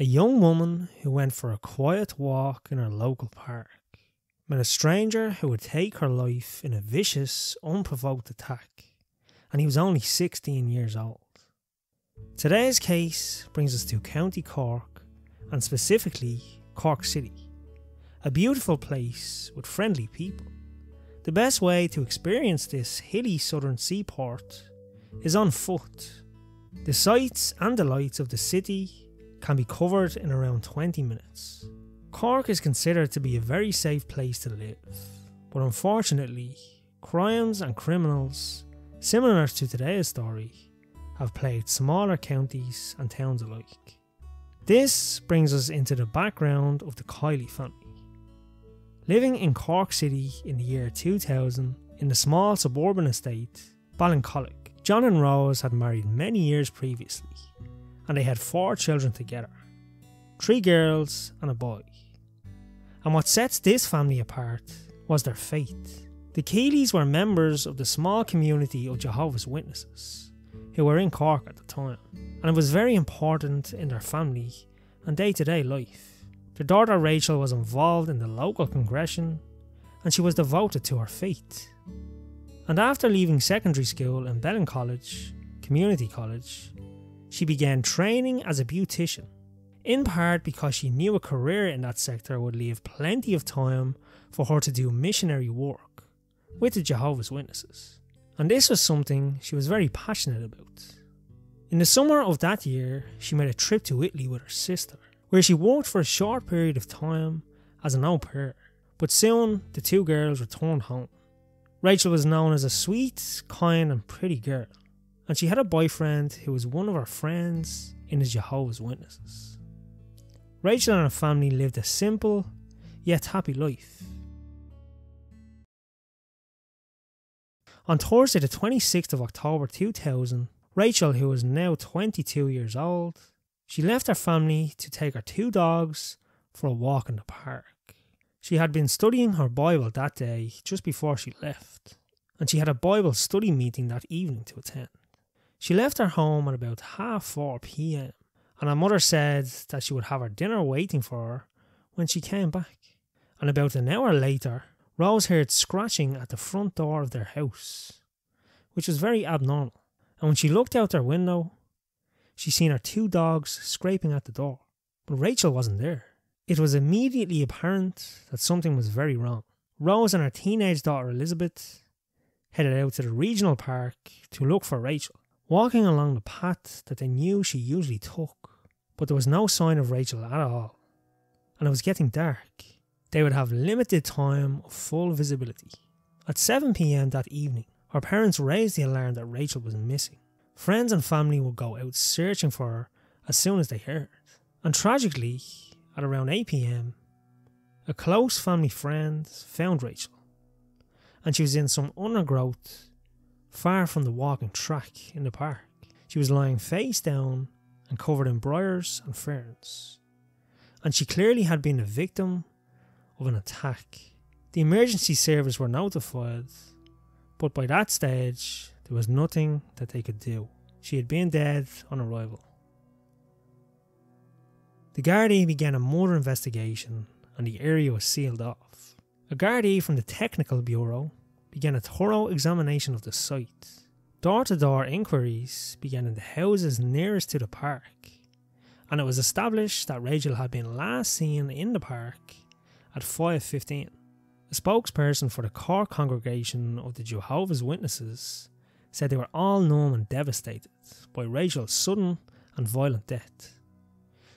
A young woman who went for a quiet walk in her local park met a stranger who would take her life in a vicious, unprovoked attack, and he was only 16 years old. Today's case brings us to County Cork, and specifically Cork City, a beautiful place with friendly people. The best way to experience this hilly southern seaport is on foot. The sights and delights of the city can be covered in around 20 minutes. Cork is considered to be a very safe place to live, but unfortunately, crimes and criminals, similar to today's story, have plagued smaller counties and towns alike. This brings us into the background of the Kiely family. Living in Cork City in the year 2000, in the small suburban estate, Ballincollig, John and Rose had married many years previously, and they had four children together three girls and a boy. And what sets this family apart was their faith. The Kielys were members of the small community of Jehovah's Witnesses, who were in Cork at the time, and it was very important in their family and day to day life. Their daughter Rachel was involved in the local congregation, and she was devoted to her faith. And after leaving secondary school in Ballincollig Community College, she began training as a beautician in part because she knew a career in that sector would leave plenty of time for her to do missionary work with the Jehovah's Witnesses. And this was something she was very passionate about. In the summer of that year, she made a trip to Italy with her sister, where she worked for a short period of time as an au pair, but soon the two girls returned home. Rachel was known as a sweet, kind, and pretty girl, and she had a boyfriend who was one of her friends in the Jehovah's Witnesses. Rachel and her family lived a simple yet happy life. On Thursday, the 26th of October 2000, Rachel, who was now 22 years old, she left her family to take her two dogs for a walk in the park. She had been studying her Bible that day just before she left, and she had a Bible study meeting that evening to attend. She left her home at about half 4 pm and her mother said that she would have her dinner waiting for her when she came back. And about an hour later, Rose heard scratching at the front door of their house, which was very abnormal. And when she looked out her window, she seen her two dogs scraping at the door. But Rachel wasn't there. It was immediately apparent that something was very wrong. Rose and her teenage daughter Elizabeth headed out to the regional park to look for Rachel walking along the path that they knew she usually took, but there was no sign of Rachel at all, and it was getting dark. They would have limited time of full visibility. At 7 pm that evening, her parents raised the alarm that Rachel was missing. Friends and family would go out searching for her as soon as they heard. And tragically, at around 8 pm, a close family friend found Rachel, and she was in some undergrowth far from the walking track in the park. She was lying face down and covered in briars and ferns, and she clearly had been a victim of an attack. The emergency service were notified, but by that stage, there was nothing that they could do. She had been dead on arrival. The Gardaí began a murder investigation and the area was sealed off. A Gardaí from the Technical Bureau began a thorough examination of the site. Door to door inquiries began in the houses nearest to the park, and it was established that Rachel had been last seen in the park at 5.15. A spokesperson for the Cork congregation of the Jehovah's Witnesses said they were all numb and devastated by Rachel's sudden and violent death.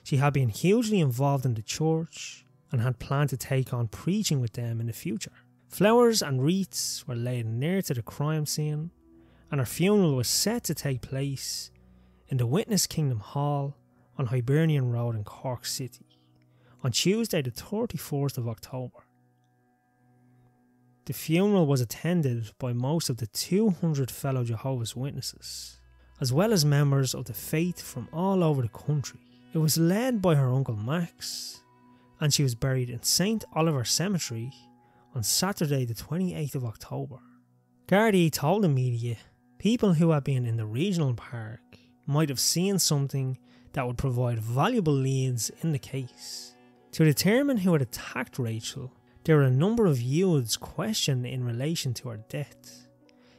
She had been hugely involved in the church and had planned to take on preaching with them in the future. Flowers and wreaths were laid near to the crime scene, and her funeral was set to take place in the Witness Kingdom Hall on Hibernian Road in Cork City on Tuesday, the 34th of October. The funeral was attended by most of the 200 fellow Jehovah's Witnesses, as well as members of the faith from all over the country. It was led by her uncle Max, and she was buried in St. Oliver Cemetery on Saturday, the 28th of October. Gardaí told the media people who had been in the regional park might have seen something that would provide valuable leads in the case. To determine who had attacked Rachel, there were a number of youths questioned in relation to her death,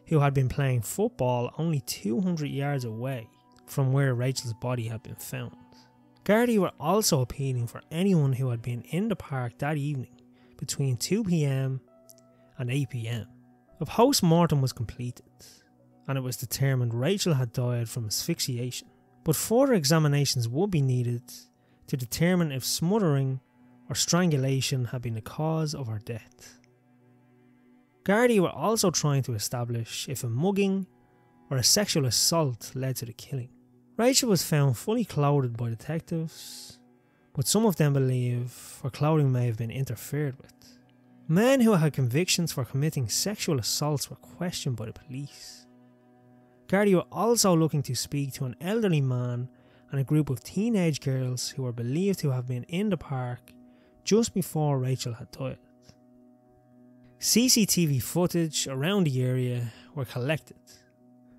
who had been playing football only 200 yards away from where Rachel's body had been found. Gardaí were also appealing for anyone who had been in the park that evening between 2pm and 8pm. A post mortem was completed, and it was determined Rachel had died from asphyxiation, but further examinations would be needed to determine if smothering or strangulation had been the cause of her death. Gardaí were also trying to establish if a mugging or a sexual assault led to the killing. Rachel was found fully clothed by detectives, but some of them believe her clothing may have been interfered with. Men who had convictions for committing sexual assaults were questioned by the police. Gardaí were also looking to speak to an elderly man and a group of teenage girls who were believed to have been in the park just before Rachel had died. CCTV footage around the area were collected,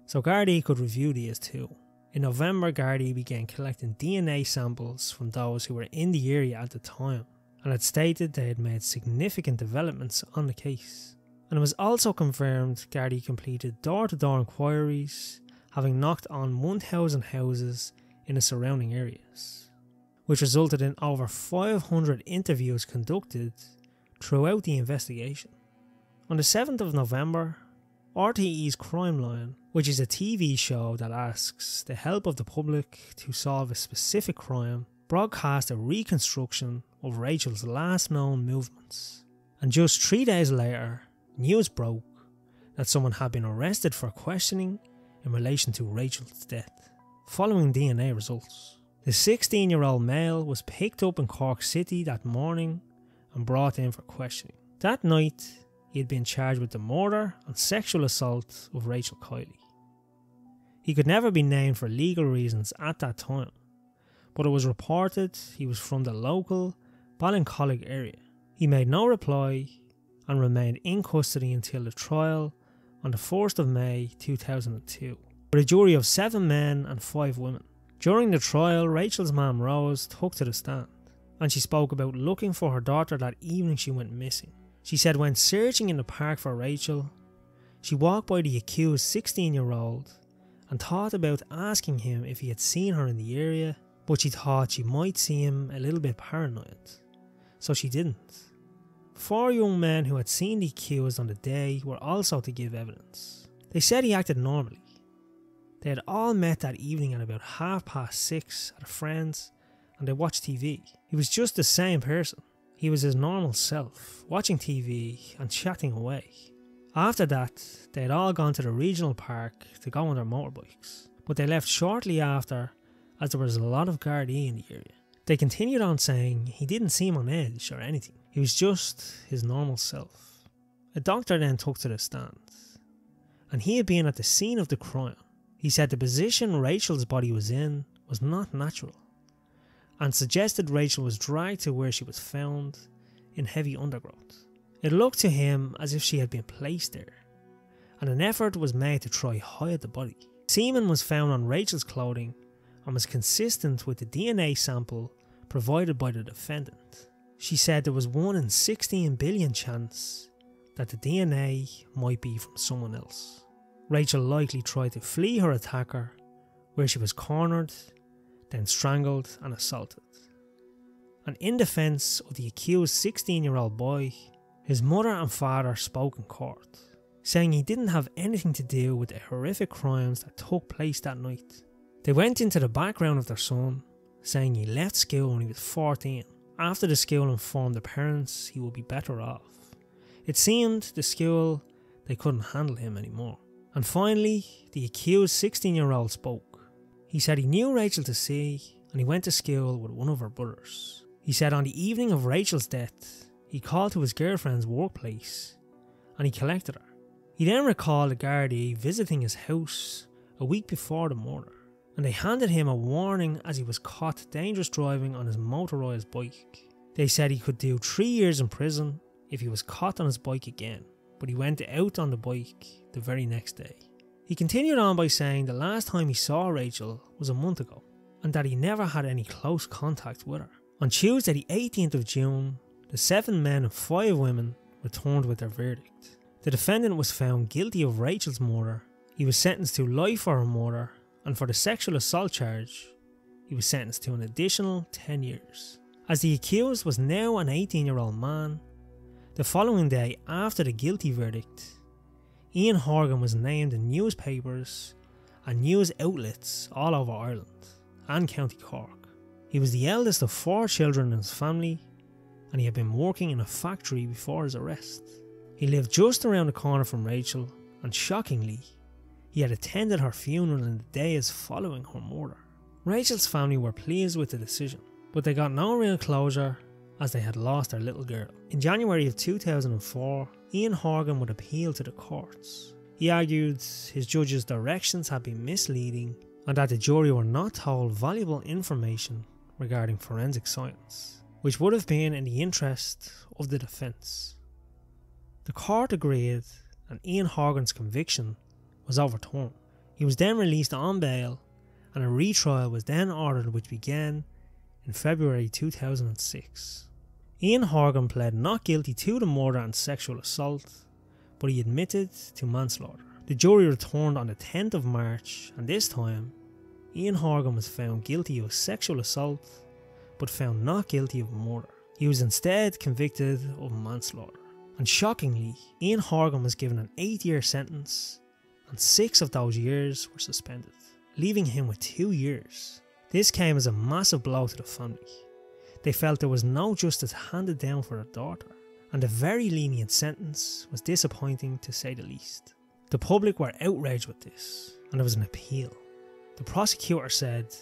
so Gardaí could review these too. In November, Gardaí began collecting DNA samples from those who were in the area at the time and had stated they had made significant developments on the case. And it was also confirmed Gardaí completed door to door inquiries, having knocked on 1,000 houses in the surrounding areas, which resulted in over 500 interviews conducted throughout the investigation. On the 7th of November, RTE's Crime Line, which is a TV show that asks the help of the public to solve a specific crime, broadcast a reconstruction of Rachel's last known movements. And just three days later, news broke that someone had been arrested for questioning in relation to Rachel's death, following DNA results. The 16 year old male was picked up in Cork City that morning and brought in for questioning. That night, he had been charged with the murder and sexual assault of Rachel Kiely. He could never be named for legal reasons at that time, but it was reported he was from the local Ballincollig area. He made no reply and remained in custody until the trial on the 1st of May 2002, with a jury of seven men and five women. During the trial, Rachel's mum Rose took to the stand and she spoke about looking for her daughter that evening she went missing. She said when searching in the park for Rachel, she walked by the accused 16 year old and thought about asking him if he had seen her in the area, but she thought she might see him a little bit paranoid, so she didn't. Four young men who had seen the accused on the day were also to give evidence. They said he acted normally. They had all met that evening at about half past six at a friend's and they watched TV. He was just the same person. He was his normal self, watching TV and chatting away. After that, they had all gone to the regional park to go on their motorbikes, but they left shortly after as there was a lot of Gardaí in the area. They continued on saying he didn't seem on edge or anything, he was just his normal self. A doctor then took to the stand, and he had been at the scene of the crime. He said the position Rachel's body was in was not natural, and suggested Rachel was dragged to where she was found in heavy undergrowth. It looked to him as if she had been placed there, and an effort was made to try hide the body. Semen was found on Rachel's clothing and was consistent with the DNA sample provided by the defendant. She said there was 1 in 16 billion chance that the DNA might be from someone else. Rachel likely tried to flee her attacker, where she was cornered, then strangled and assaulted. And in defence of the accused 16 year old boy, his mother and father spoke in court, saying he didn't have anything to do with the horrific crimes that took place that night. They went into the background of their son, saying he left school when he was 14, after the school informed the parents he would be better off. It seemed the school they couldn't handle him anymore. And finally, the accused 16 year old spoke. He said he knew Rachel to see and he went to school with one of her brothers. He said on the evening of Rachel's death, he called to his girlfriend's workplace and he collected her. He then recalled a Gardaí visiting his house a week before the murder, and they handed him a warning as he was caught dangerous driving on his motorised bike. They said he could do three years in prison if he was caught on his bike again, but he went out on the bike the very next day. He continued on by saying the last time he saw Rachel was a month ago, and that he never had any close contact with her. On Tuesday, the 18th of June, the seven men and five women returned with their verdict. The defendant was found guilty of Rachel's murder. He was sentenced to life for her murder, and for the sexual assault charge, he was sentenced to an additional 10 years. As the accused was now an 18 year old man, the following day after the guilty verdict, Ian Horgan was named in newspapers and news outlets all over Ireland and County Cork. He was the eldest of four children in his family and he had been working in a factory before his arrest. He lived just around the corner from Rachel and shockingly, he had attended her funeral in the days following her murder. Rachel's family were pleased with the decision, but they got no real closure as they had lost their little girl. In January of 2004, Ian Horgan would appeal to the courts. He argued his judge's directions had been misleading and that the jury were not told valuable information regarding forensic science, which would have been in the interest of the defence. The court agreed, and Ian Horgan's conviction was overturned. He was then released on bail, and a retrial was then ordered, which began in February 2006. Ian Horgan pled not guilty to the murder and sexual assault, but he admitted to manslaughter. The jury returned on the 10th of March, and this time, Ian Horgan was found guilty of sexual assault, but found not guilty of murder. He was instead convicted of manslaughter. And shockingly, Ian Horgan was given an 8 year sentence, and 6 of those years were suspended, leaving him with 2 years this came as a massive blow to the family. They felt there was no justice handed down for their daughter, and the very lenient sentence was disappointing to say the least. The public were outraged with this, and there was an appeal. The prosecutor said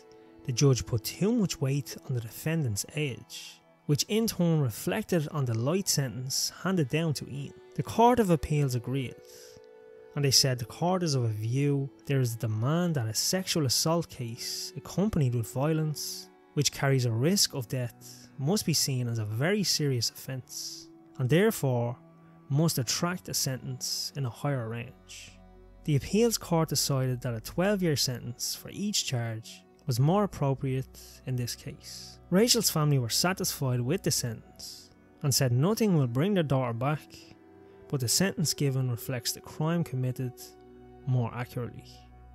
the judge put too much weight on the defendant's age, which in turn reflected on the light sentence handed down to Ian. The Court of Appeals agreed, and they said the court is of a view there is a demand that a sexual assault case accompanied with violence, which carries a risk of death, must be seen as a very serious offence, and therefore must attract a sentence in a higher range. The appeals court decided that a 12 year sentence for each charge was more appropriate in this case. Rachel's family were satisfied with the sentence and said nothing will bring their daughter back but the sentence given reflects the crime committed more accurately.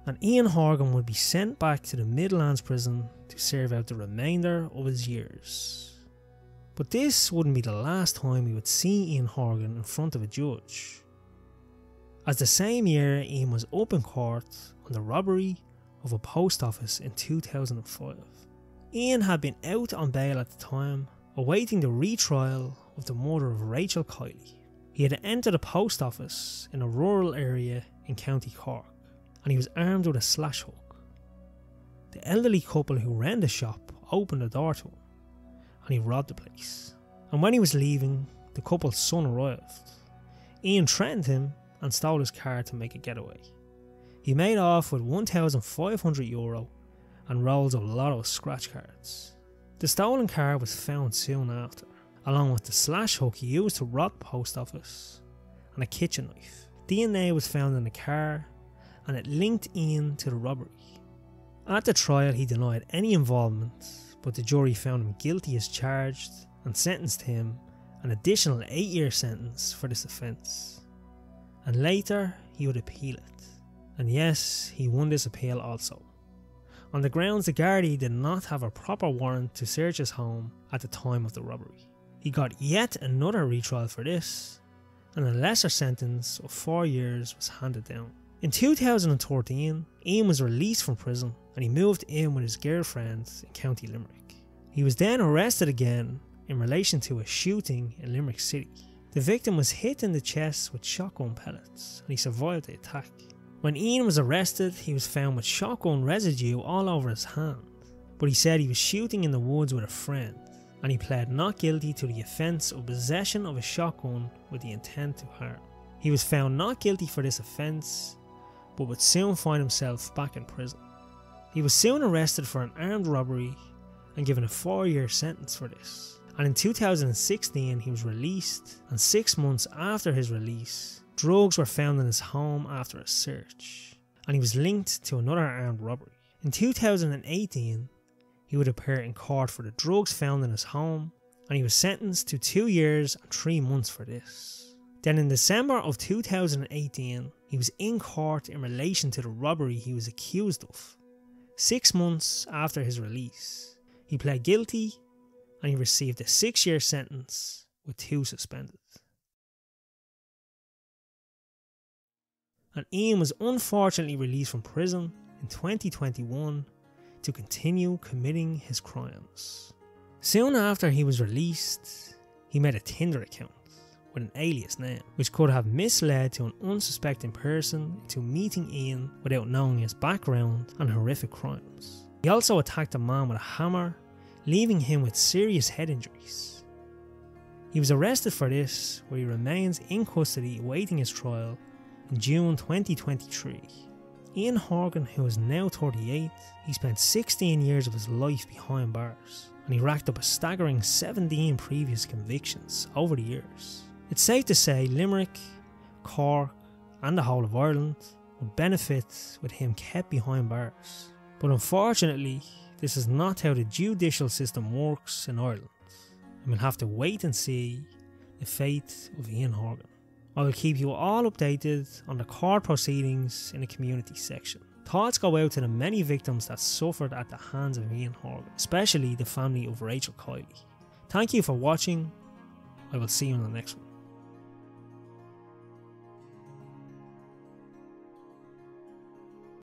And Ian Horgan would be sent back to the Midlands prison to serve out the remainder of his years. But this wouldn't be the last time we would see Ian Horgan in front of a judge. As the same year, Ian was up in court on the robbery of a post office in 2005. Ian had been out on bail at the time, awaiting the retrial of the murder of Rachel Kiely. He had entered a post office in a rural area in County Cork and he was armed with a slash hook. The elderly couple who ran the shop opened the door to him and he robbed the place. And when he was leaving, the couple's son arrived. Ian threatened him and stole his car to make a getaway. He made off with 1,500 euro and rolls of lotto scratch cards. The stolen car was found soon after along with the slash hook he used to rob the post office and a kitchen knife. DNA was found in the car and it linked Ian to the robbery. At the trial, he denied any involvement, but the jury found him guilty as charged and sentenced him an additional 8 year sentence for this offence. And later, he would appeal it. And yes, he won this appeal also. On the grounds the Gardaí did not have a proper warrant to search his home at the time of the robbery. He got yet another retrial for this, and a lesser sentence of four years was handed down. In 2013, Ian was released from prison and he moved in with his girlfriend in County Limerick. He was then arrested again in relation to a shooting in Limerick City. The victim was hit in the chest with shotgun pellets and he survived the attack. When Ian was arrested, he was found with shotgun residue all over his hand, but he said he was shooting in the woods with a friend and he pled not guilty to the offence of possession of a shotgun with the intent to harm. He was found not guilty for this offence, but would soon find himself back in prison. He was soon arrested for an armed robbery and given a four year sentence for this. And in 2016, he was released, and six months after his release, drugs were found in his home after a search, and he was linked to another armed robbery. In 2018, he would appear in court for the drugs found in his home, and he was sentenced to two years and three months for this. Then in December of 2018, he was in court in relation to the robbery he was accused of. Six months after his release, he pled guilty and he received a six year sentence with two suspended. And Ian was unfortunately released from prison in 2021 to continue committing his crimes. Soon after he was released, he made a Tinder account with an alias name, which could have misled to an unsuspecting person into meeting Ian without knowing his background and horrific crimes. He also attacked a man with a hammer, leaving him with serious head injuries. He was arrested for this, where he remains in custody awaiting his trial in June 2023. Ian Horgan, who is now 38, he spent 16 years of his life behind bars, and he racked up a staggering 17 previous convictions over the years. It's safe to say Limerick, Cork, and the whole of Ireland would benefit with him kept behind bars. But unfortunately, this is not how the judicial system works in Ireland, and we'll have to wait and see the fate of Ian Horgan. I will keep you all updated on the court proceedings in the community section. Thoughts go out to the many victims that suffered at the hands of Ian Horgan, especially the family of Rachel Kiely. Thank you for watching. I will see you in the next one.